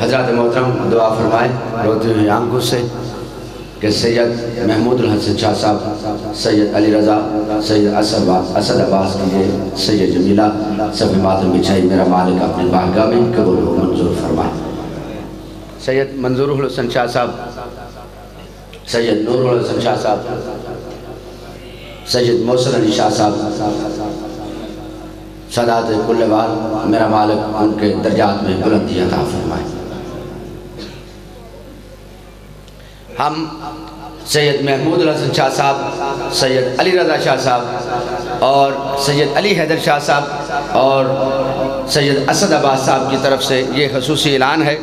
حضرت محترم، دعا فرمائے روتی ہوئی آنکھوں سے کہ سید محمود الحسن شاہ صاحب، سید علی رضا، سید اسد عباس کیجیے سید جمیلہ سب ماتم بچھائی میرا مالک اپنے باہگاہ میں قبول و منظور فرمائے۔ سید منظور الحسن شاہ صاحب، سید نور الحسن شاہ صاحب، سید محسن علی شاہ صاحب صدات کل بار میرا مالک ان کے درجات میں بلندی عطا فرمائے۔ ہم سید محمود الحسن شاہ صاحب، سید علی رضا شاہ صاحب اور سید علی حیدر شاہ صاحب اور سید اسد عباس صاحب کی طرف سے یہ خصوصی اعلان ہے۔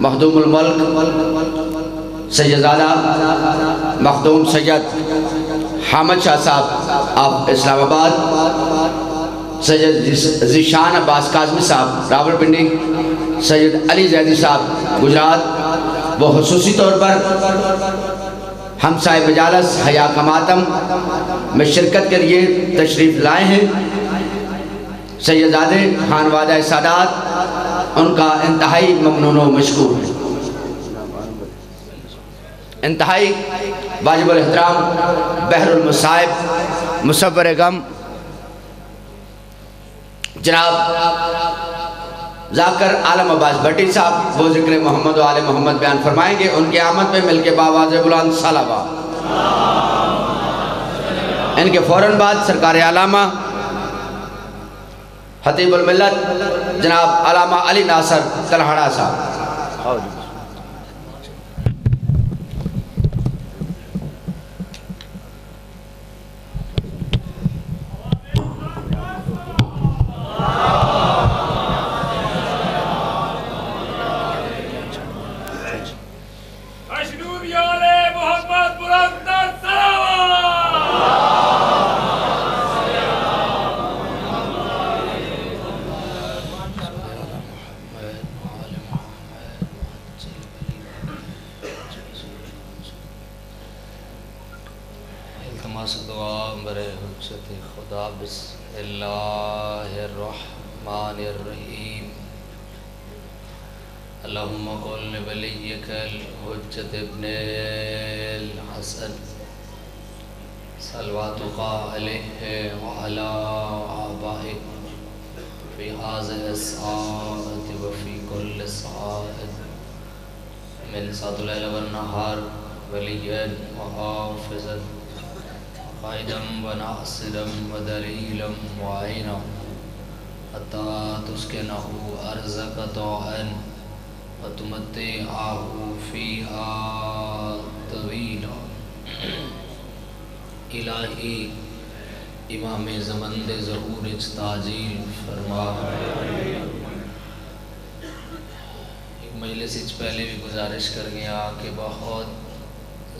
مخدوم الملک، سید زادہ، مخدوم سید حامد شاہ صاحب، آپ اسلام آباد، سید زیشان عباس قاسمی صاحب، راول پنڈی، سید علی زیدی صاحب، گجرات وہ خصوصی طور پر ہم صاحب جالس حیا کا ماتم میں شرکت کے لیے تشریف لائے ہیں۔ سیدزادے خانوادہ سادات، ان کا انتہائی ممنون و مشکور ہے۔ انتہائی واجب الاحترام بحر المصائب، مصور غم۔ جناب ذاکر عالم عباس بٹی صاحب، وہ ذکر محمد و آل محمد بیان فرمائیں گے، ان کی آمد پہ مل کے باواز بلان سالابا ان کے فوراں بعد سرکار علامہ حتیب الملت، جناب علامہ علی ناصر تلہڑا صاحب۔ مس دعا برے حجت خدا بس اللہ الرحمن الرحیم اللہم قل ولیک الحجت ابن الحسن صلواتك علیہ وعلا آبائک فی حاضر الساعت وفی کل ساعت من ساتھ لیل والنہار ولیا وحافظت قائدا وناصدا ودليلا وعينا حتى تسكنه أرزك طوعا وتمتعه فيها طويلا الہی امام زمن دے ظہور تاجیل فرما۔ ایک مجلس پہلے بھی گزارش کر گیا کہ بہت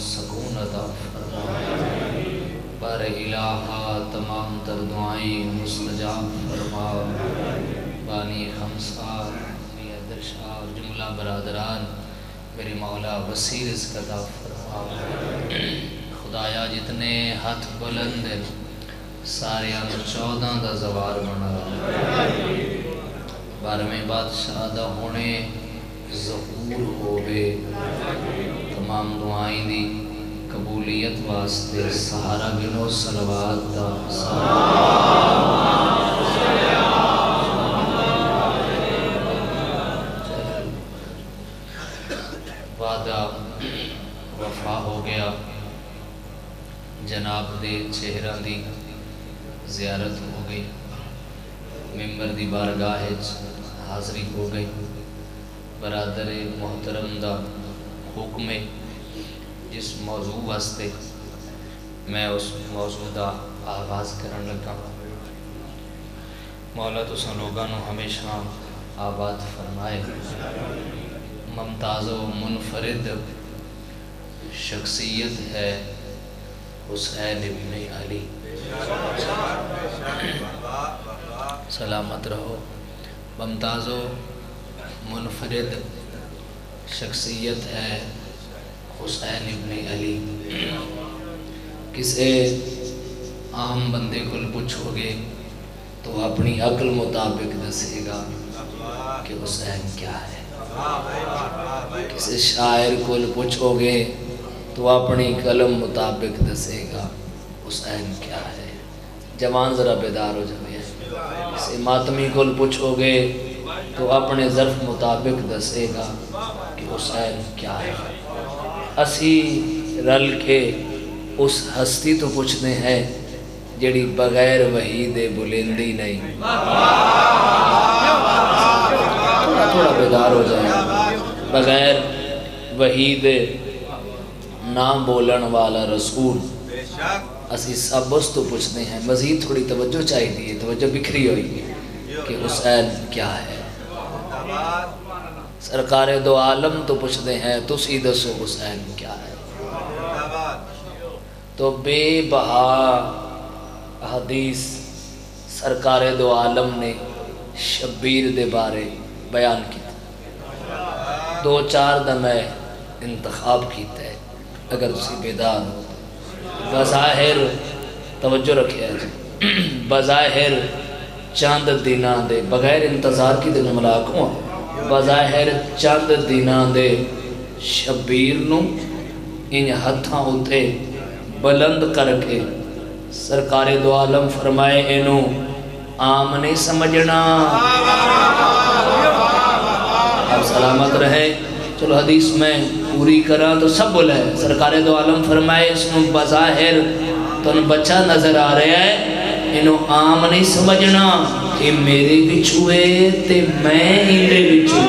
سکون عطا فرمائے الہا تمام تر دعائیں مستجاب فرما بانی ہمسار درشار جملہ برادران میرے مولا بصیر رزق عطا فرما خدایا جتنے حد بلند سارے سارے چودہ دا زوار بنا بارہویں بادشاہ دا ہونے ظہور بے تمام دعائیں دی قبولیت واسطے سہارا گنو سلوات دا۔ وعدہ وفا ہو گیا، جناب دے چہرہ دی زیارت ہو گئی۔ ممبر دی بارگاہ حاضری ہو گئی۔ برادر محترم دا حکم جس موضوع واسطے میں اس موضوع دا آغاز کرن لگا۔ مولا تو لوگوں ہمیشہ آباد فرمائے۔ ممتاز و منفرد شخصیت ہے حسین ابن علی۔ سلامت رہو۔ ممتاز و منفرد شخصیت ہے حسین ابن علی۔ کسے عام بندے کو پوچھو گے تو اپنی عقل مطابق دسے گا کہ حسین کیا ہے۔ کسی شاعر کو پوچھو گے تو اپنی قلم مطابق دسے گا حسین کیا ہے۔ جوان ذرا بیدار ہو جائے کسی ماتمی کو پوچھو گے تو اپنے ظرف مطابق دسے گا کہ حسین کیا ہے۔ اسی رل کے اس ہستی تو پوچھتے ہیں جڑی بغیر وحی دے بلندی نہیں۔ تھوڑا تھوڑا بیدار ہو جائے بغیر وحی دے نام بولن والا رسول۔ اسی سب اس تو پوچھتے ہیں۔ مزید تھوڑی توجہ چاہیے۔ توجہ بکھری ہوئی ہے کہ حسین کیا ہے۔ سرکار دو عالم تو پوچھتے ہیں تو سی دسو حسین کیا ہے؟ تو بے بہا حدیث سرکار دو عالم نے شبیر دے بارے بیان کی دو چار دن میں انتخاب کیتا ہے، اگر اسی بیدار ہو بظاہر توجہ رکھے ہے بظاہر چاند دینہ دے بغیر انتظار کی دن ملاک ہوں بظاہر چاند دینہ دے شبیر نو ان ہتھاں ہوتے بلند کر کے سرکار دو عالم فرمائے انو عام نہیں سمجھنا۔ آپ سلامت رہے۔ چلو حدیث میں پوری کرا تو سب بولے۔ سرکار دو عالم فرمائے اس نو بظاہر تو ان بچہ نظر آ رہا ہے انو عام نہیں سمجھنا۔ کہ میرے بچھوے تے میں ہندے بچھوے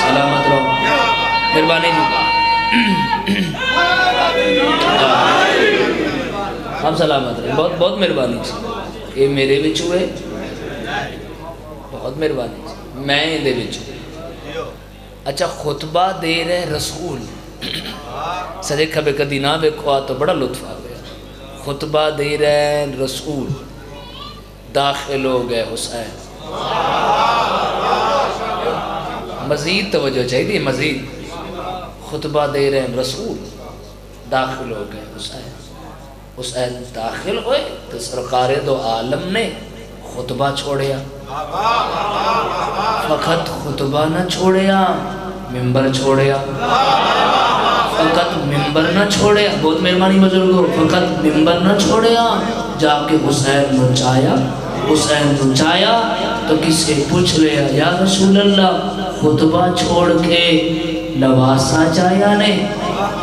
سلامت رہو مہربانی جی ہم سلامت رہے بہت بہت مہربانی جی یہ میرے بچھوے بہت مہربانی جی میں ہندے بچھوے اچھا خطبہ دے رہے رسول سجے کھبے کدی نہ بیکھوا تو بڑا لطف آ خطبہ دے رہے رسول۔ داخل ہو گئے حسین۔ مزید توجہ چاہیے۔ مزید خطبہ دے رہے رسول۔ داخل ہو گئے حسین۔ حسین داخل ہوئے تو سرکار دو عالم نے خطبہ چھوڑیا۔ فقط خطبہ نہ چھوڑیا، ممبر چھوڑیا۔ فقط ممبر نہ چھوڑیا بہت مہربانی بزرگو فقط ممبر نہ چھوڑیا جا کے حسین نو حسین نو تو کسے پوچھ لیا یا رسول اللہ، خطبہ چھوڑ کے نواسا چایا نے؟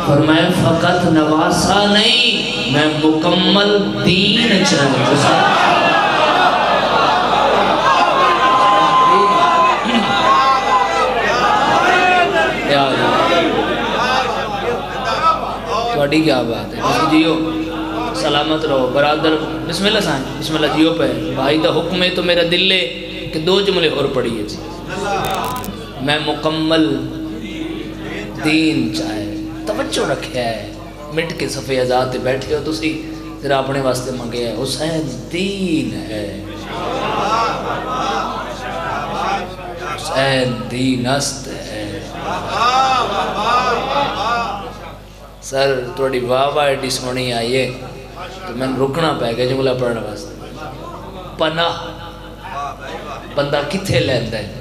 فرمایا، فقط نواسا نہیں، میں مکمل دین چاہیا تھوڑی کیا بات ہے؟ بس جیو، سلامت رہو، برادر، بسم اللہ سائیں بسم اللہ جیو پہ۔ بھائی، دا حکم ہے تو میرا دل لے کہ دو جملے اور پڑھی ہے جی میں مکمل دین چاہے، توجہ رکھے۔ ہے مٹ کے صفحے ازاد بیٹھے ہو تو سی ذرا اپنے واسطے منگے ہے حسین، دین ہے۔ حسین دین است ہے۔ سر تھوڑی واہ واہ ایڈی سونی آئیے تو میں رکنا پہ گیا جملہ پڑھنے واسطے۔ پناہ بندہ کتھے لیندہ ہے؟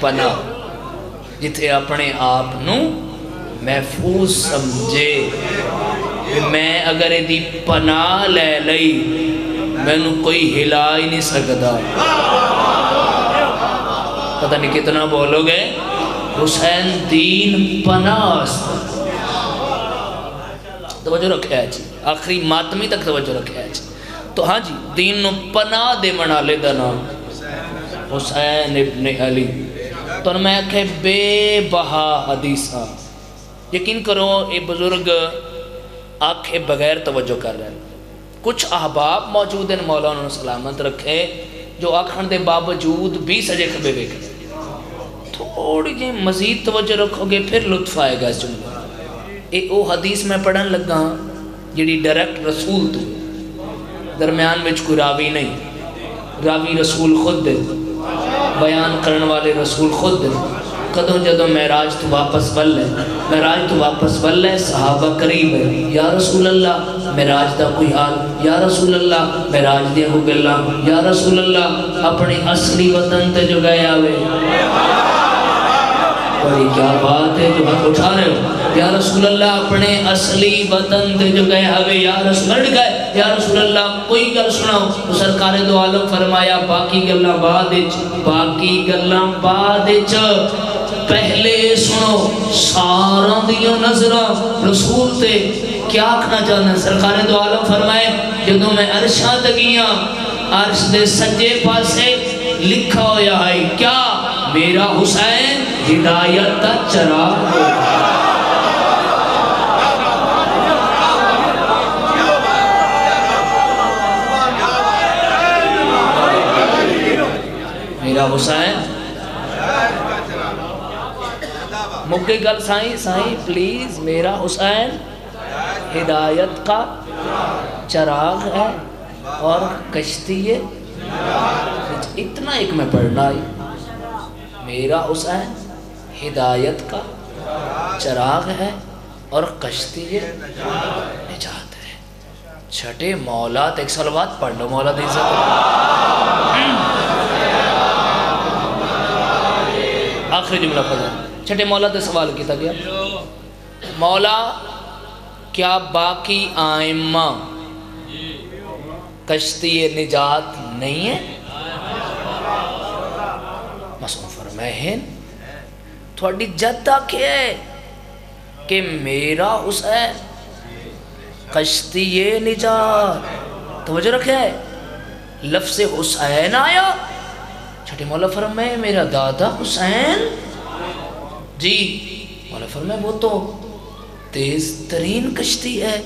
پناہ جتھے اپنے آپ نو محفوظ سمجھے۔ میں اگر دی پناہ لے لئی میں نو کوئی ہلا ہی نہیں سکتا پتہ نہیں کتنا بولو گے؟ حسین دین پناہ توجہ رکھے ہے جی آخری ماتمی تک توجہ رکھے ہے جی۔ تو ہاں جی دین نو پناہ دے منا لے دا نام حسین ابن علی۔ تو میں کہ بے بہا حدیثہ یقین کرو، اے بزرگ آنکھیں بغیر توجہ کر رہے ہیں۔ کچھ احباب موجود ہیں، مولا انہوں نے سلامت رکھے، جو آکھن دے باوجود بھی سجے کھبے بے تھوڑی جی مزید توجہ رکھو گے، پھر لطف آئے گا اس جملے اے او حدیث میں پڑھن لگا جڑی ڈائریکٹ رسول تو، درمیان میں کوئی راوی نہیں۔ راوی رسول خود دے، بیان کرن والے رسول خود دے۔ کدوں جدوں معراج تو واپس بل ہے معراج تو واپس بل ہے صحابہ قریب ہے، یا رسول اللہ، معراج دا کوئی حال۔ یا رسول اللہ، معراج دیا کو گلا یا رسول اللہ اپنی اصلی وطن تے جو گئے آوے۔ بڑی کیا بات ہے جو ہاتھ اٹھا رہے ہو۔ یا رسول اللہ، اپنے اصلی وطن تے جو گئے ہوئے، یا رسول اللہ گئے، یا رسول اللہ، کوئی گل سناؤ۔ تو سرکار دو عالم فرمایا، باقی گلاں بعد وچ، باقی گلاں بعد وچ۔ پہلے سنو ساراں دیاں نظراں رسول تے۔ کیا کھنا چاہنا سرکار دو عالم فرمائے، جدوں میں عرشاں تگیاں عرش دے سجے پاسے لکھا ہویا ہے، کیا میرا حسین ہدایت کا چراغ میرا حسین، مکے گل سائیں سائیں، پلیز، میرا حسین، ہدایت کا چراغ ہے۔ اور کشتی ہے۔ اتنا ایک میں پڑھنا ہے۔ میرا حسین ہدایت کا چراغ ہے اور کشتی ہے، نجات ہے۔ چھٹے مولا ایک سلوات پڑھ لو مولا دی آخری جملہ پڑھا چھٹے مولا تے سوال کیتا گیا۔ مولا، کیا باقی آئمہ کشتی نجات نہیں ہے؟ مسئلہ فرمائے ہیں۔ تھوڑی جدہ کیا ہے کہ میرا حسین کشتی نجات توجہ رکھے لفظ حسین آیا چھٹے مولا فرمائے میرا دادا حسین جی مولا فرمائے وہ تو تیز ترین کشتی ہے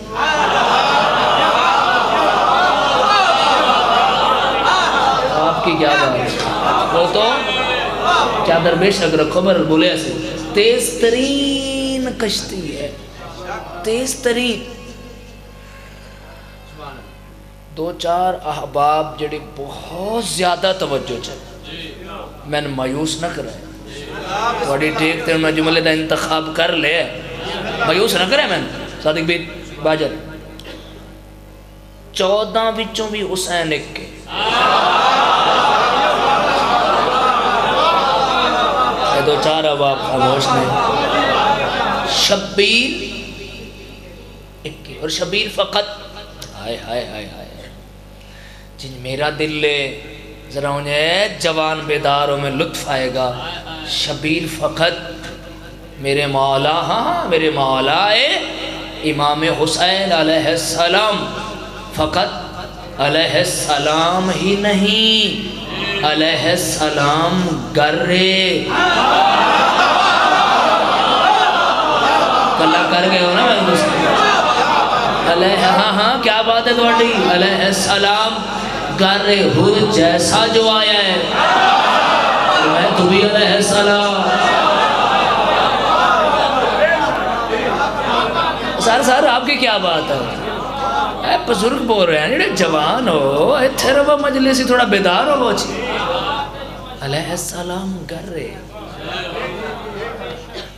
آپ کی کیا بات ہے؟ وہ تو کیا دربیش اگر خبر بولے ایسے۔ تیز ترین کشتی ہے۔ تیز ترین۔ دو چار احباب جڑی بہت زیادہ توجہ چاہے میں نے مایوس نہ کرے۔ بڑی ٹھیک تیر میں جملے دا انتخاب کر لے۔ مایوس نہ کرے میں۔ صادق بیت باجر۔ چودہ بچوں بھی حسین ایک کے۔ دو چار احباب خاموش نے شبیر اور شبیر فقط۔ ہائے ہائے ہائے ہائے۔ جن میرا دل لے، ذرا انہیں جوان بیداروں میں لطف آئے گا۔ شبیر فقط میرے مولا ہاں, ہاں، میرے مولا اے امام حسین علیہ السلام۔ فقط علیہ السلام ہی نہیں۔ علیہ السلام گرے کلا کر گئے ہو نا میں دوسرے علیہ ہاں ہاں کیا بات ہے تھوڑی علیہ السلام گر ہر جیسا جو آیا ہے۔ میں تو بھی علیہ السلام۔ سر سر، آپ کی کیا بات ہے؟ اے بزرگ بول رہے ہیں جوان ہو اے تھروا مجلسی تھوڑا بیدار ہو وہ چی جی۔ علیہ السلام گر رہے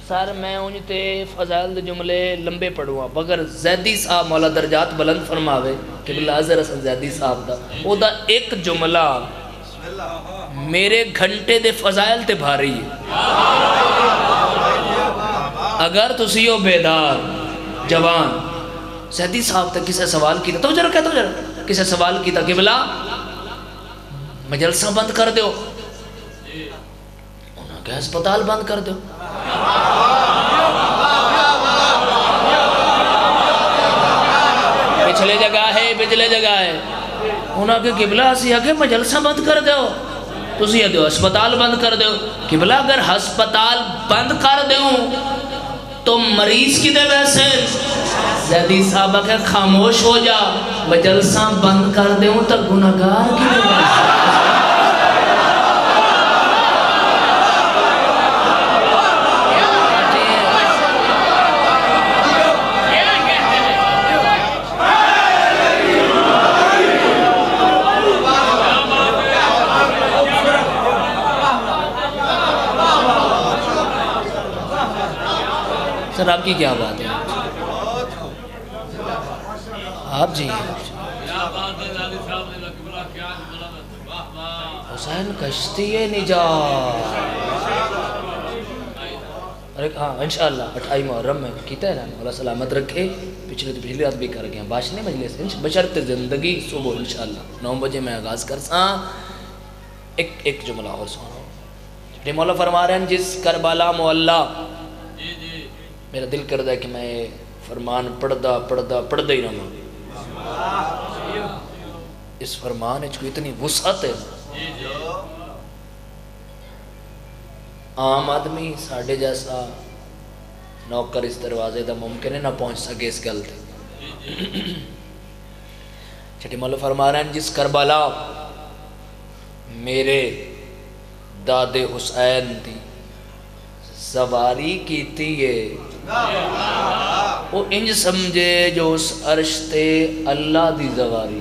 سر، میں انجھتے فضائل جملے لمبے پڑھوا بگر زیدی صاحب مولا درجات بلند فرماوے کہ بلا حضر حسن زیدی صاحب دا۔ او دا ایک جملہ میرے گھنٹے دے فضائل تے بھاری ہے۔ اگر تسی ہو بیدار، جوان، زیدی صاحب تک کسے سوال کیتا تو جرہ کہتا جرہ کسے سوال کیتا کہ بلا مجلسہ بند کر دیو۔ انہوں کہ اسپتال بند کر دیو پچھلے جگہ ہے، پچھلے جگہ ہے۔ انہوں کہ قبلہ اسی ہے مجلسہ بند کر دیو تسی دیو اسپتال بند کر دیو قبلہ اگر ہسپتال بند کر دیو تو مریض کی دے ویسے؟ زیدی صاحبہ کہ خاموش ہو جا۔ مجلسہ بند کر دیو تو گناہگار کی دے ویسے؟ آپ کی کیا بات ہے؟ آپ جی۔ حسین کشتی نجات۔ ارے ہاں انشاءاللہ، اٹھائی محرم میں کیتا ہے نا اللہ سلامت رکھے۔ پچھلے تو پچھلی رات بھی کر گیا۔ باشنے مجلس بشرط زندگی صبح، انشاءاللہ۔ نو بجے میں آغاز کر سا ایک ایک جملہ اور سنا چھٹے مولا فرما رہے ہیں، جس کربلا مولا میرا دل کردہ ہے کہ میں فرمان پڑھدا پڑھدا پڑھدا ہی رہا اس فرمان اچھ کو اتنی وسعت ہے۔ عام آدمی ساڑھے جیسا نوکر اس دروازے دا ممکن ہے نہ پہنچ سکے اس گل تھے چھٹی مولا فرما رہے ہیں، جس کربلا میرے داد حسین دی زواری کی تھی یہ وہ انج سمجھے جو اس عرش تے اللہ دی زواری۔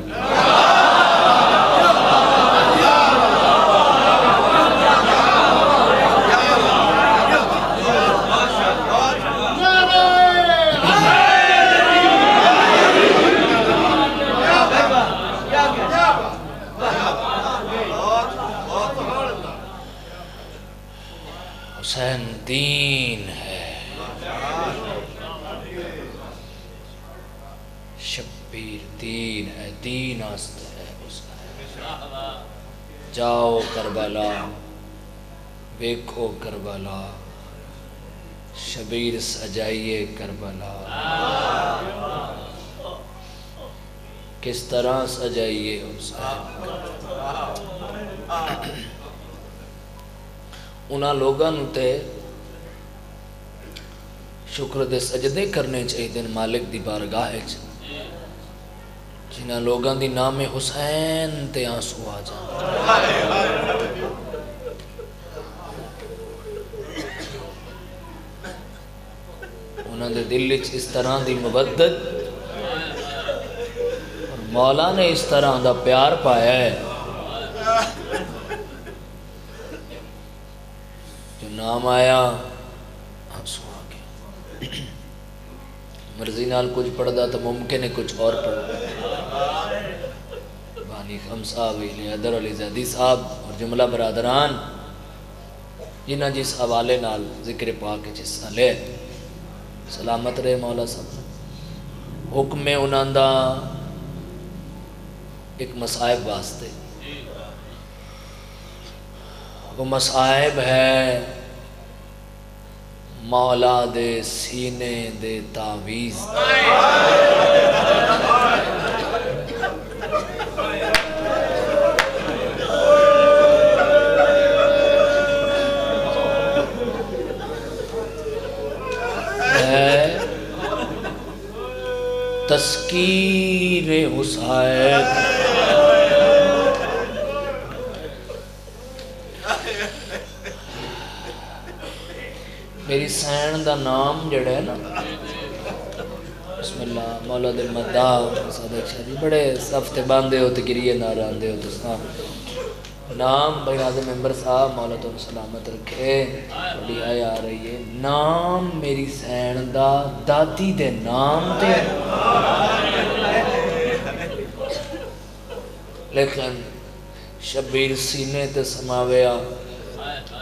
کربلا ویکھو کربلا، شبیر سجائیے کربلا۔ کس طرح سجائیے حسین انہاں لوگاں تے شکر دے سجدے کرنے چاہیے دن مالک دی بارگاہ وچ۔ جنہاں لوگاں دی نام حسین تے آنسو آ جان انہاں دے دل وچ اس طرح دی مبدت اور مولا نے اس طرح دا پیار پایا ہے جو نام آیا آنسو آ گیا مرضی نال کچھ پڑھدا تو ممکن ہے کچھ اور پڑھدا بانی خمسہ ادر علی زیدی صاحب اور جملہ برادران جنہ جس حوالے نال ذکر پاک جس لے۔ سلامت رہے مولا صاحب۔ حکم انہاں دا ایک مصائب واسطے۔ وہ مصائب ہے مولا دے سینے دے تعویز ہے تسکیر حسین۔ میری سین دا نام جڑا ہے نا، بسم اللہ، مولا دل مدہ صادق شادی جی، بڑے صفتے باندھے ہو تو گریے نہ راندے ہو، تو نام بھائی ممبر صاحب، مولا تو سلامت رکھے۔ بڑی آئے آ رہی ہے نام میری سین دا دادی دے نام تے۔ لیکن شبیر سینے تے سماویا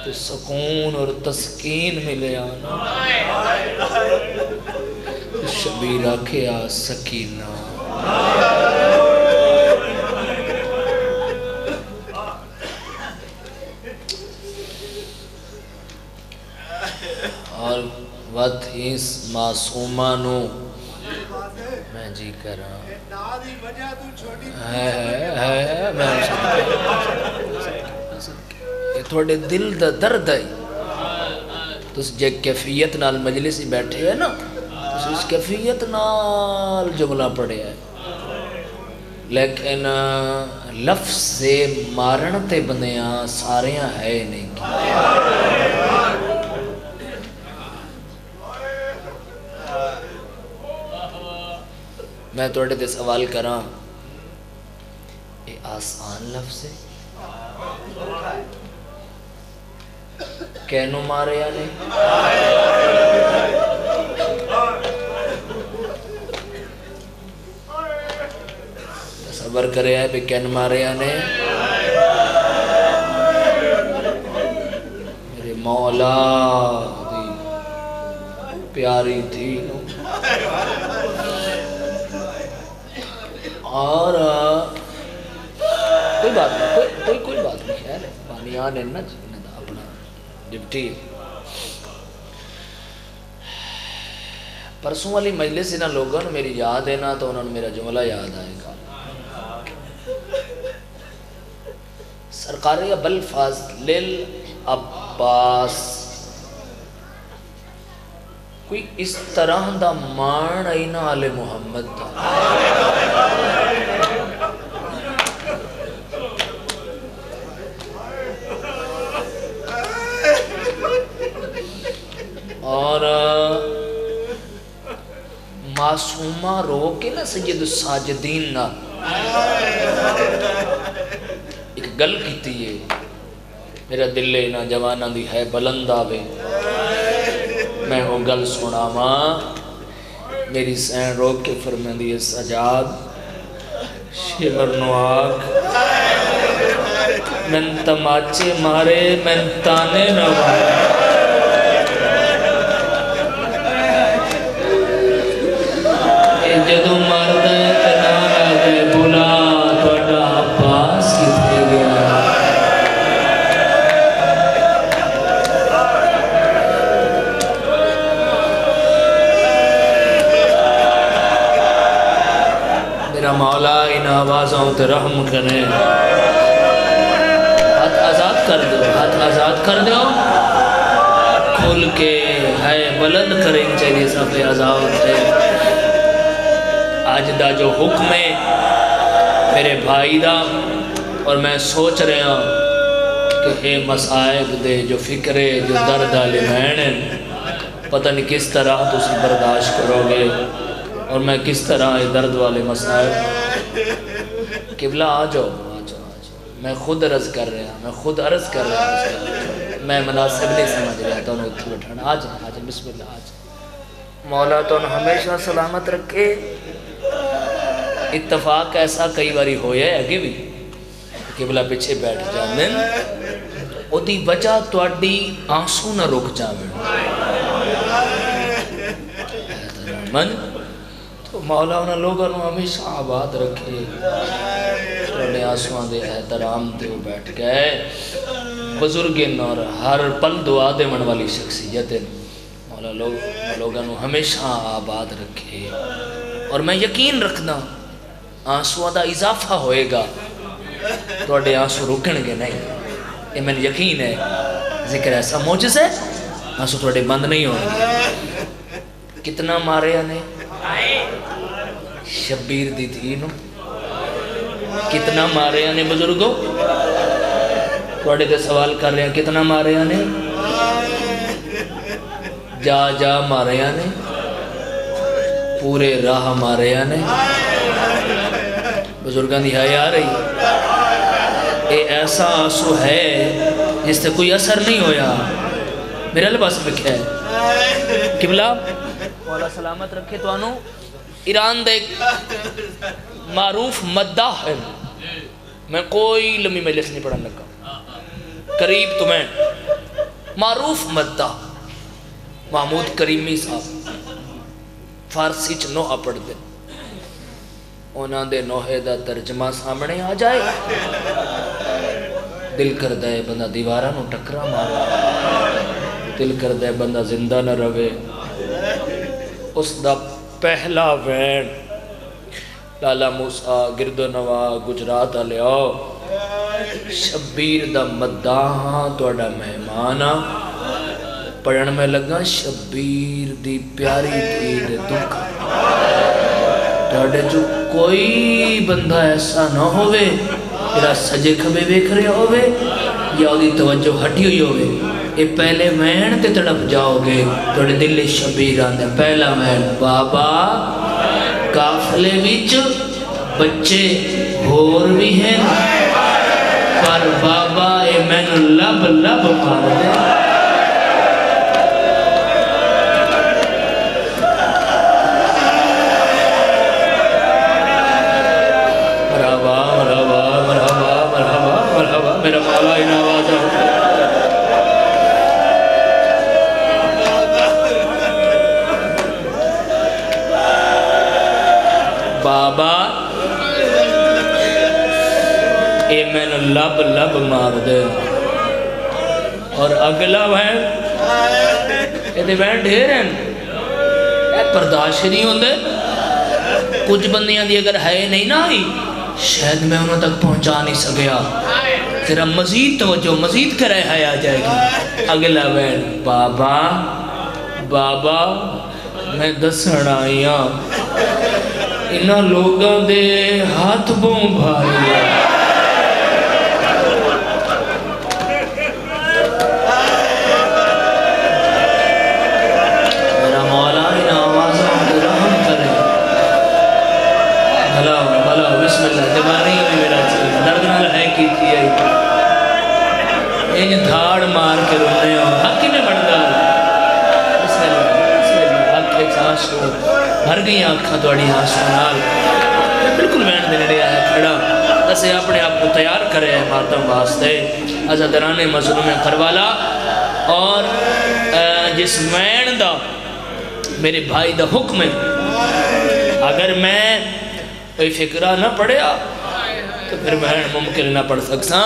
تو سکون اور تسکین ملے آنا شبیر آکھیا، سکینہ۔ ود اس معصومہ نو میں جی کر رہا ہے میں تھوڑے دل دا درد ہے تس جے کیفیت نال مجلس ہی بیٹھے ہیں نا تس اس کیفیت نال جملہ پڑھے ہے لیکن لفظ سے مارن تے بندیاں ساریاں ہے نہیں کی میں توڑے دے سوال کراں۔ اے آسان لفظ ہے۔ کینو ماریا نے سبر کرے ہے بھی کین ماریا نے میرے مولا پیاری تھی نو اور کوئی بات نہیں، کوئی کوئی کوئی بات نہیں، خیر بانیان ہے نا اپنا ڈپٹی۔ پرسوں والی مجلس انہاں لوگوں نے میری یاد ہے نا، تو انہوں نے میرا جملہ یاد آئے گا۔ سرکاری ابل فاضل عباس۔ کوئی اس طرح دا مان اینا نا آل محمد دا۔ معصومہ رو کے نا سید الساجدین نا ایک گل کیتی ہے۔ میرا دل اینا جوانا دی ہے بلند آوے۔ میں ہوں گل سنا ماں میری سین رو کے فرمین دی سجاد شیور نواک من تماچے مارے من تانے نوایا کریں۔ ہاتھ آزاد کر دو، ہاتھ آزاد کر دو۔ کھل کے ہے، بلند کریں چلی سب آزاد ہے۔ آج دا جو حکم ہے، میرے بھائی دا، اور میں سوچ رہا ہوں کہ اے مسائب دے، جو فکرے، جو درد والے ہیں، پتہ نہیں کس طرح تسی برداشت کرو گے۔ اور میں کس طرح درد والے مسائل قبلہ آ جاؤ میں خود عرض کر رہا، میں خود عرض کر رہا میں مناسب نہیں سمجھ رہا تو انہوں اتھو بٹھانا آ جائیں آ جائیں بسم اللہ، آ جائیں مولا تو انہوں ہمیشہ سلامت رکھے۔ اتفاق ایسا کئی باری ہویا ہے اگے بھی۔ قبلہ پچھے بیٹھ جامن او دی وجہ ਵਜ੍ਹਾ ਤੁਹਾਡੀ ਆਂਸੂ ਨਾ ਰੁਕ ਜਾਵੇ من مولا انہاں لوگاں نے ہمیشہ آباد رکھے۔ انہیں آسوان دے احترام دے بیٹھ گئے۔ بزرگ اور ہر پل دعا دے من والی شخصیت ہے۔ مولا لوگ لوگاں ہمیشہ آباد رکھے۔ اور میں یقین رکھنا آنسو دا اضافہ ہوئے گا۔ تواڈے آنسو رکھن گے نہیں۔ یہ میں یقین ہے۔ ذکر ایسا موجز ہے۔ آنسو تھوڑے بند نہیں ہونے گا کتنا ماریا نے شبیر دی تھی نو۔ کتنا مارے آنے بزرگو توڑے دے سوال کر رہے ہیں، کتنا مارے آنے؟ جا جا مارے آنے۔ پورے راہ مارے آنے۔ بزرگان دی ہائے آ رہی۔ اے ایسا آسو ہے جس تے کوئی اثر نہیں ہویا۔ میرے لباس بکھیا ہے۔ قبلہ؟ مولا سلامت رکھے تو آنو ایران دے معروف مدہ ہے۔ میں کوئی لمحی میں لکھ نہیں پڑھنے لگا۔ قریب تمہیں معروف مدہ محمود کریمی صاحب۔ فارسی چنو اپڑ دے۔ اونا دے نوہے دا ترجمہ سامنے آ جائے۔ دل کر دے بندہ دیوارہ نو ٹکرا مارا دل کر دے بندہ زندہ نہ روے اس دا پہلا وین۔ لالا موسیٰ، گرد و نوا گجرات لیاؤ شبیر دا مداں توڑا مہمانہ پڑھن میں لگا شبیر دی پیاری تھی دے دکھ جو کوئی بندہ ایسا نہ ہوئے سجے کھبے بیکھ رہے ہوئے یا ہوگی توجہ ہٹی ہوئی ہوئے یہ پہلے مین تے تڑپ جاؤ گے تھوڑے دل شبیر آتے پہلا مین بابا کافلے بچ بچے بھور بھی ہیں۔ پر بابا، اے مین لب لب کر دے۔ اے میں نے لب لب مار دے۔ اور اگلا وین اے دے وین ڈھیر ہیں۔ اے پرداشت نہیں ہوندے۔ کچھ بندیاں دی اگر ہے نہیں نہ آئی، شاید میں انہوں تک پہنچا نہیں سکیا۔ تیرا مزید توجہ، مزید کرے ہے آ جائے گی۔ اگلا وین بابا بابا، میں دسن آئی ہاں۔ انہاں لوگاں دے ہاتھ بوں بھائی ان مار کے رونے ہو حق ہی میں بڑھ گا بسم حق ایک آنسو بھر گئی آنکھاں توڑی آنسو نال۔ بالکل میں نے لے آیا کھڑا۔ اسے اپنے آپ کو تیار کرے ہیں ماتم واسطے۔ ازادران مظلوم کروالا اور جس مین دا میرے بھائی دا حکم ہے۔ اگر میں کوئی فکرہ نہ پڑھیا، تو پھر میں ممکن نہ پڑھ سکتا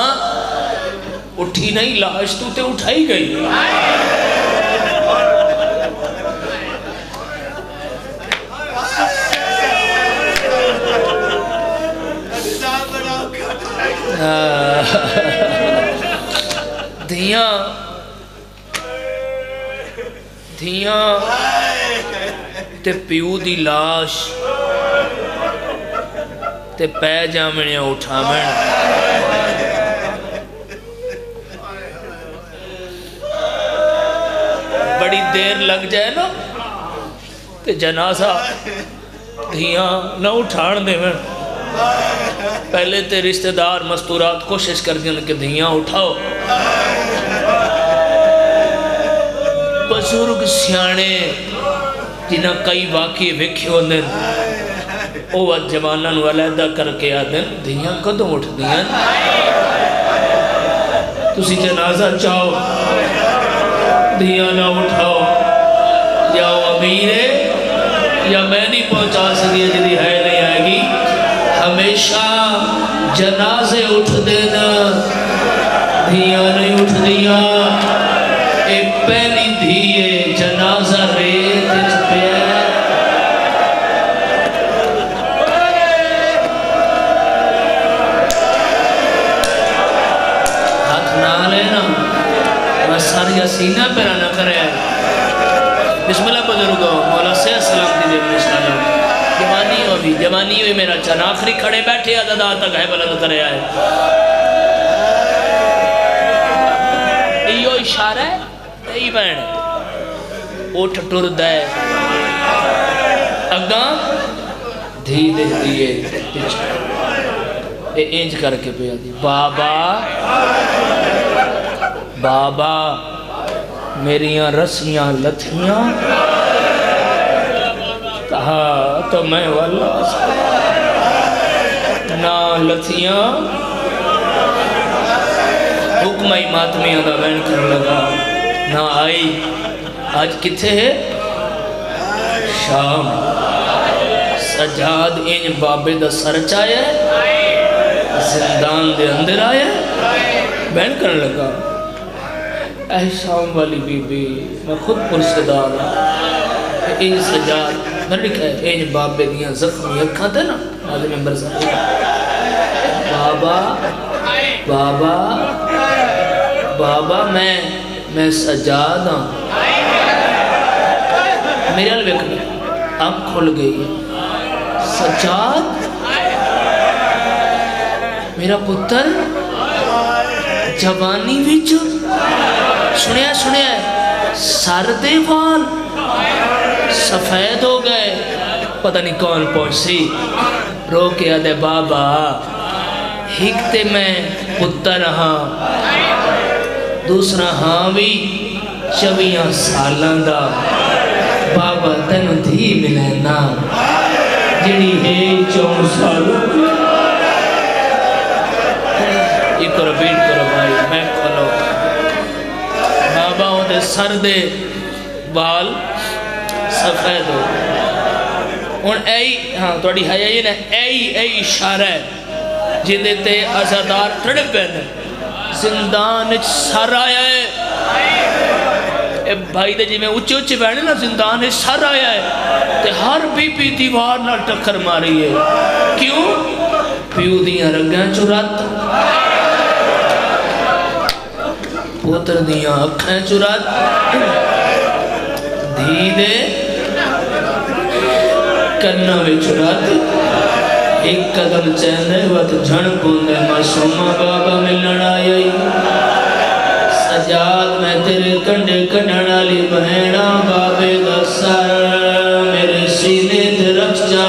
اٹھی نہیں، لاش تو تے اٹھائی گئی۔ دھیاں دھیاں تے پیو دی لاش تے پہ جامنے اٹھامن بڑی دیر لگ جائے نا، تے جنازہ دھیاں نہ اٹھان دے میں پہلے تے رشتہ دار مستورات کوشش کر دیا کہ دھیاں اٹھاؤ۔ بزرگ سیانے جنہ کئی واقعی وکھے ہوندے او وقت جوانہ نو کر کے آدھیں دھیاں کدوں اٹھ دیاں تسی جنازہ چاہو۔ دھیاں نہ اٹھاؤ۔ یا وہ امیر ہے، یا میں نہیں پہنچا سکیا جدی ہے نہیں آئے گی۔ ہمیشہ جنازے اٹھ دینا۔ دھیاں نہیں اٹھ دیا۔ اے پہلی دھیے جنازہ ریت اچھ پہ ہاتھ نہ لینا۔ بس ساری سینہ جوانی جوانی ہوئی میرا چن آخری کھڑے بیٹھے عددہ تک ہے بلند کرے آئے۔ ایو اشارہ ہے؟ ای بین اٹھ ٹر دے اگاں دھی دے دیئے اے اینج کر کے پہ دی بابا۔ بابا، میریاں رسیاں لتھیاں۔ کہا تو میں واللہ نہ لتھیاں حکمہ ماتمیاں دا بین کر لگا۔ نہ آئی۔ آج کتے ہے؟ شام۔ سجاد ان بابے دا سر چاہے زندان دے اندر آئے۔ بین کر لگا۔ اے شام والی بی بی، میں خود پرسدار ہوں۔ کہ ان سجاد۔ میں لکھا ہے ان بابے دیاں زخمی اکھاں تے نا، آدھے ممبر صاحب بابا بابا بابا، میں میں سجاد ہوں میرے حال ویکھنا اب کھل گئی سجاد؟ میرا پتر جوانی وچ سنیا سنیا سر دے وال سفید ہو گئے۔ پتہ نہیں کون پہنچی۔ رو کے آدھے بابا، ہکتے میں پتر ہاں دوسرا ہاں بھی چویاں سالان دا۔ بابا تینو دھی ملینا جڑی ہے چون سالوں۔ یہ کرو بیٹ کرو بھائی، میں کھولو۔ بابا ہوتے سر دے بال سفید ہو۔ ہوں یہ ہاں تھوڑی ہے یہ نا یہ اشارہ ہے جہدے تے ازادار تڑپ پہ نے زندان سر آیا ہے اے بھائی دے جی میں اچھے اچھے نا زندان سر آیا ہے تے ہر بی بی دیوار نہ ٹکر ماری ہے کیوں پیو دیاں رگاں چرات پوتر دیاں اکھیں چرات دھی دے کرنا بھی چھڑاتے ایک قدم چیندے وقت جھن پوندے میں شوما بابا میں لڑا یائی سجاد میں تیرے کنڈے کنڈا لی بہینا بابے دا سر میرے سینے تھے رکھ جا